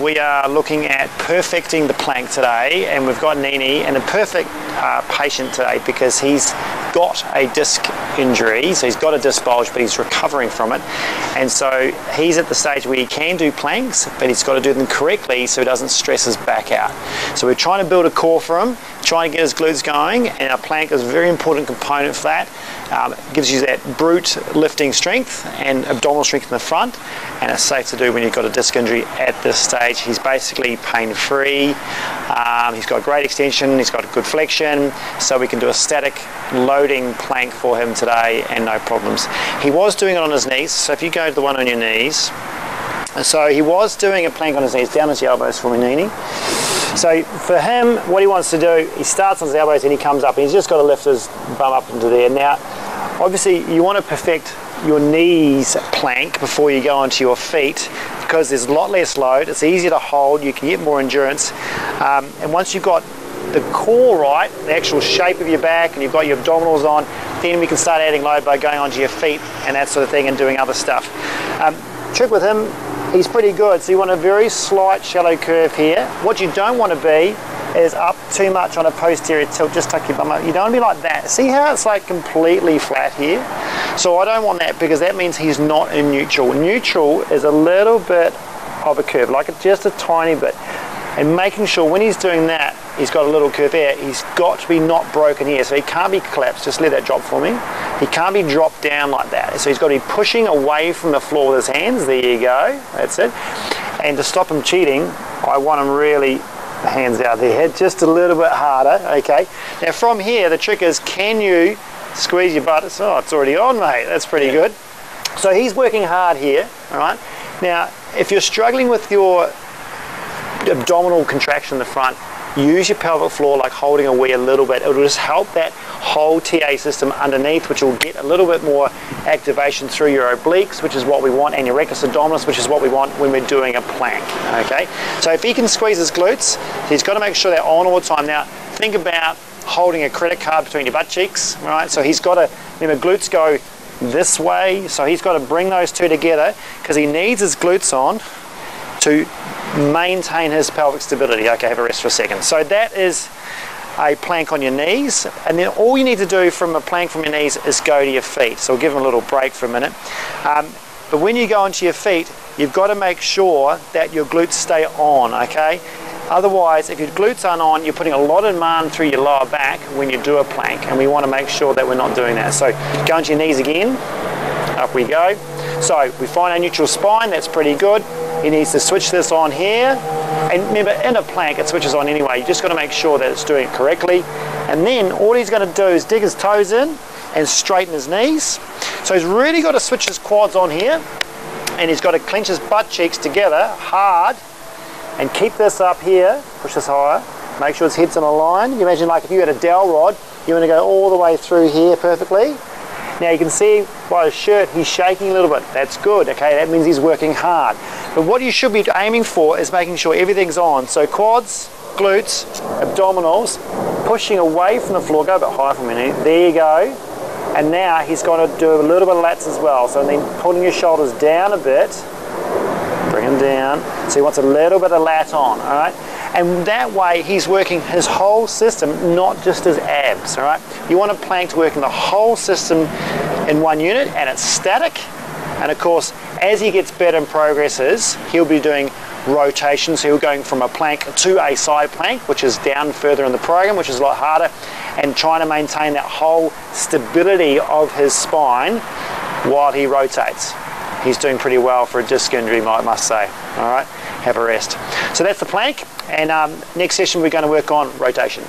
We are looking at perfecting the plank today and we've got Nini and a perfect uh, patient today because he's got a disc injury, so he's got a disc bulge but he's recovering from it. And so he's at the stage where he can do planks but he's got to do them correctly so he doesn't stress his back out. So we're trying to build a core for him, trying to get his glutes going and a plank is a very important component for that. Um, it gives you that brute lifting strength and abdominal strength in the front and it's safe to do when you've got a disc injury at this stage. He's basically pain free, um, he's got great extension, he's got good flexion so we can do a static loading plank for him today and no problems. He was doing it on his knees so if you go to the one on your knees so he was doing a plank on his knees, down his elbows for me, Nini. So for him, what he wants to do, he starts on his elbows and he comes up and he's just got to lift his bum up into there. Now, obviously you want to perfect your knees plank before you go onto your feet because there's a lot less load, it's easier to hold, you can get more endurance. Um, and once you've got the core right, the actual shape of your back, and you've got your abdominals on, then we can start adding load by going onto your feet and that sort of thing and doing other stuff. Um, trick with him, he's pretty good. So you want a very slight shallow curve here. What you don't want to be is up too much on a posterior tilt, just tuck your bum up. You don't want to be like that. See how it's like completely flat here? So I don't want that because that means he's not in neutral. Neutral is a little bit of a curve, like just a tiny bit. And making sure when he's doing that, he's got a little curve here, he's got to be not broken here. So he can't be collapsed, just let that drop for me. He can't be dropped down like that. So he's got to be pushing away from the floor with his hands. There you go, that's it. And to stop him cheating, I want him really hands out there, just a little bit harder, okay? Now from here, the trick is, can you squeeze your butt? Oh, it's already on, mate. That's pretty good. So he's working hard here, all right? Now, if you're struggling with your abdominal contraction in the front, use your pelvic floor like holding a wee a little bit. It will just help that whole TA system underneath, which will get a little bit more activation through your obliques, which is what we want, and your rectus abdominis, which is what we want when we're doing a plank, okay? So if he can squeeze his glutes, he's got to make sure they're on all the time. Now, think about holding a credit card between your butt cheeks, right? So he's got to, remember, glutes go this way, so he's got to bring those two together because he needs his glutes on to maintain his pelvic stability. Okay, have a rest for a second. So that is a plank on your knees and then all you need to do from a plank from your knees is go to your feet. So we'll give him a little break for a minute. Um, but when you go onto your feet, you've got to make sure that your glutes stay on, okay? Otherwise, if your glutes aren't on, you're putting a lot of demand through your lower back when you do a plank, and we want to make sure that we're not doing that. So go onto your knees again, up we go. So we find our neutral spine, that's pretty good. He needs to switch this on here. And remember, in a plank, it switches on anyway. You just got to make sure that it's doing it correctly. And then all he's going to do is dig his toes in and straighten his knees. So he's really got to switch his quads on here. And he's got to clench his butt cheeks together hard and keep this up here, push this higher, make sure his head's in a line. You imagine like if you had a dowel rod, you want to go all the way through here perfectly. Now you can see by his shirt he's shaking a little bit. That's good, okay? That means he's working hard. But what you should be aiming for is making sure everything's on. So quads, glutes, abdominals, pushing away from the floor. Go a bit higher for a minute. There you go. And now he's going to do a little bit of lats as well. So then pulling your shoulders down a bit. Bring them down. So he wants a little bit of lat on, all right? And that way he's working his whole system, not just his abs, all right? You want a plank to work in the whole system in one unit and it's static. And of course, as he gets better and progresses, he'll be doing rotations. He'll be going from a plank to a side plank, which is down further in the program, which is a lot harder, and trying to maintain that whole stability of his spine while he rotates. He's doing pretty well for a disc injury, I must say. All right, have a rest. So that's the plank, and um, next session we're going to work on rotation.